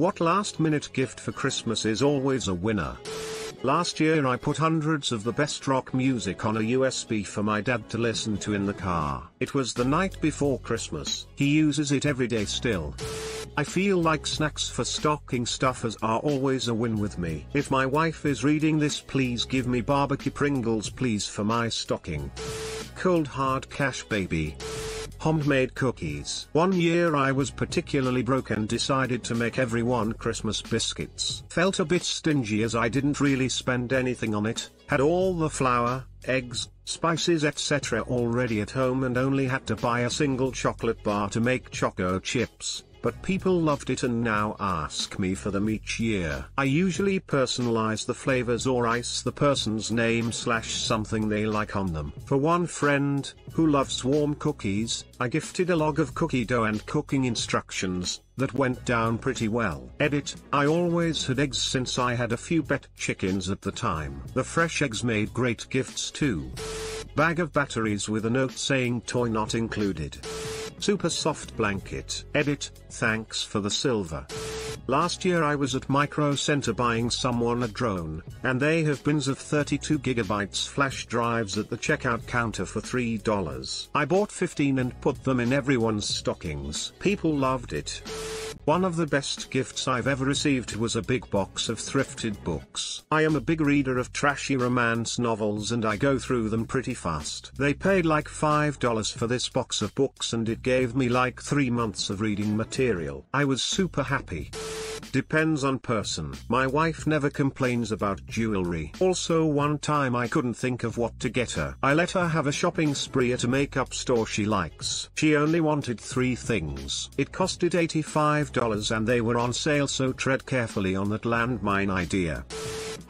What last minute gift for Christmas is always a winner? Last year I put hundreds of the best rock music on a USB for my dad to listen to in the car. It was the night before Christmas. He uses it every day still. I feel like snacks for stocking stuffers are always a win with me. If my wife is reading this please give me barbecue Pringles please for my stocking. Cold hard cash baby. Homemade cookies. One year I was particularly broke and decided to make everyone Christmas biscuits. Felt a bit stingy as I didn't really spend anything on it, had all the flour, eggs, spices etc. already at home and only had to buy a single chocolate bar to make choco chips but people loved it and now ask me for them each year. I usually personalize the flavors or ice the person's name slash something they like on them. For one friend, who loves warm cookies, I gifted a log of cookie dough and cooking instructions, that went down pretty well. Edit, I always had eggs since I had a few pet chickens at the time. The fresh eggs made great gifts too. Bag of batteries with a note saying toy not included. Super soft blanket. Edit, thanks for the silver. Last year I was at Micro Center buying someone a drone, and they have bins of 32 gigabytes flash drives at the checkout counter for $3. I bought 15 and put them in everyone's stockings. People loved it. One of the best gifts I've ever received was a big box of thrifted books. I am a big reader of trashy romance novels and I go through them pretty fast. They paid like $5 for this box of books and it gave me like 3 months of reading material. I was super happy. Depends on person. My wife never complains about jewelry. Also one time I couldn't think of what to get her. I let her have a shopping spree at a makeup store she likes. She only wanted three things. It costed $85 and they were on sale so tread carefully on that landmine idea.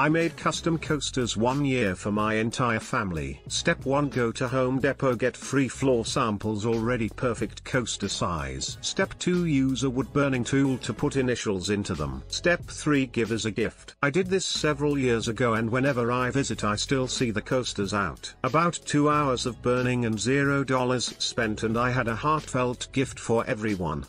I made custom coasters one year for my entire family. Step 1 Go to Home Depot get free floor samples already perfect coaster size. Step 2 Use a wood burning tool to put initials into them. Step 3 Give as a gift. I did this several years ago and whenever I visit I still see the coasters out. About 2 hours of burning and $0 spent and I had a heartfelt gift for everyone.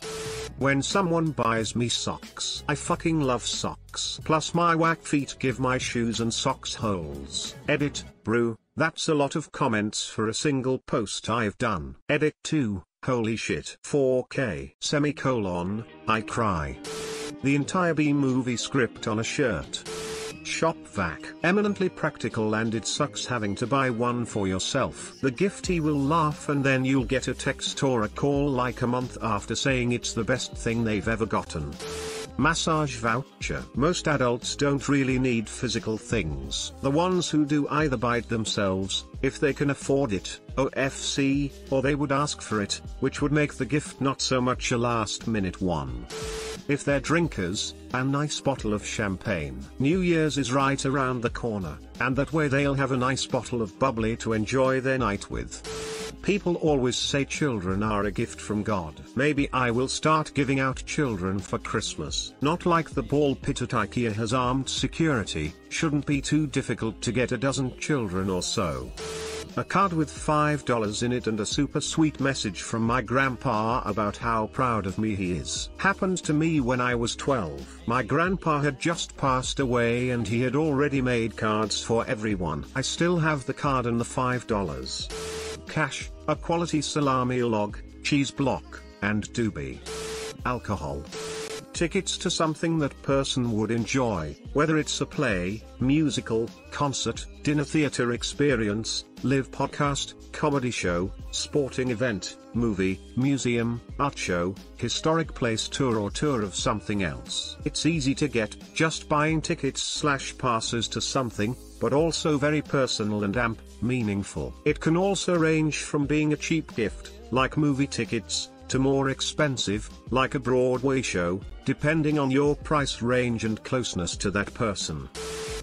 When someone buys me socks, I fucking love socks. Plus my whack feet give my shoes and socks holes. Edit, brew, that's a lot of comments for a single post I've done. Edit 2, holy shit. 4K. Semicolon, I cry. The entire Bee Movie script on a shirt. Shop vac. Eminently practical and it sucks having to buy one for yourself. The giftee will laugh and then you'll get a text or a call like a month after saying it's the best thing they've ever gotten. Massage voucher. Most adults don't really need physical things. The ones who do either buy it themselves, if they can afford it, OFC, or they would ask for it, which would make the gift not so much a last minute one. If they're drinkers, a nice bottle of champagne. New Year's is right around the corner, and that way they'll have a nice bottle of bubbly to enjoy their night with. People always say children are a gift from God. Maybe I will start giving out children for Christmas. Not like the ball pit at IKEA has armed security, shouldn't be too difficult to get a dozen children or so. A card with $5 in it and a super sweet message from my grandpa about how proud of me he is. Happened to me when I was 12. My grandpa had just passed away and he had already made cards for everyone. I still have the card and the $5. Cash, a quality salami log, cheese block, and doobie. Alcohol tickets to something that person would enjoy, whether it's a play, musical, concert, dinner theater experience, live podcast, comedy show, sporting event, movie, museum, art show, historic place tour or tour of something else. It's easy to get, just buying tickets slash passes to something, but also very personal and amp, meaningful. It can also range from being a cheap gift, like movie tickets, to more expensive, like a Broadway show, depending on your price range and closeness to that person.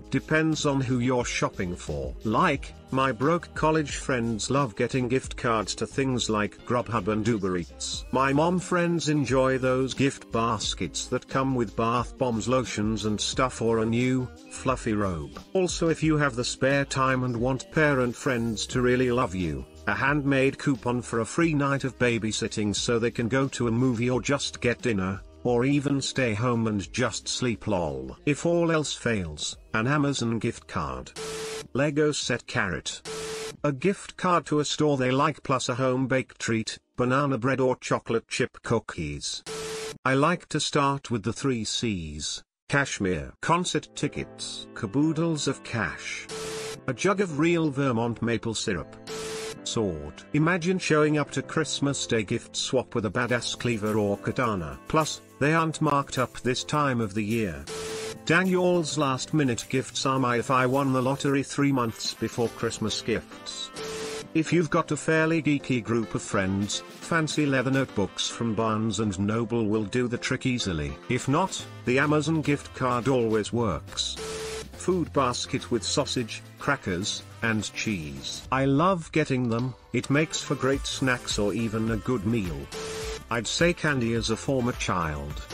Depends on who you're shopping for. Like, my broke college friends love getting gift cards to things like Grubhub and Uber Eats. My mom friends enjoy those gift baskets that come with bath bombs, lotions and stuff or a new, fluffy robe. Also if you have the spare time and want parent friends to really love you, a handmade coupon for a free night of babysitting so they can go to a movie or just get dinner, or even stay home and just sleep lol. If all else fails, an Amazon gift card. Lego set carrot. A gift card to a store they like plus a home baked treat, banana bread or chocolate chip cookies. I like to start with the three C's. Cashmere concert tickets, caboodles of cash, a jug of real Vermont maple syrup. Sword. Imagine showing up to Christmas Day gift swap with a badass cleaver or katana. Plus, they aren't marked up this time of the year. Daniel's last minute gifts are my if I won the lottery three months before Christmas gifts. If you've got a fairly geeky group of friends, fancy leather notebooks from Barnes & Noble will do the trick easily. If not, the Amazon gift card always works. Food basket with sausage, crackers, and cheese. I love getting them, it makes for great snacks or even a good meal. I'd say candy as a former child.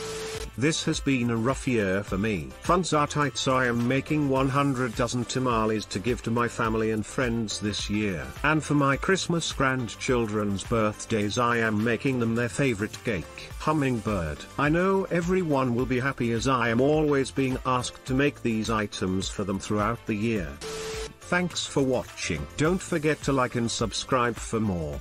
This has been a rough year for me. Funds are tight so I am making 100 dozen tamales to give to my family and friends this year. And for my Christmas grandchildren's birthdays I am making them their favorite cake, hummingbird. I know everyone will be happy as I am always being asked to make these items for them throughout the year. Thanks for watching. Don't forget to like and subscribe for more.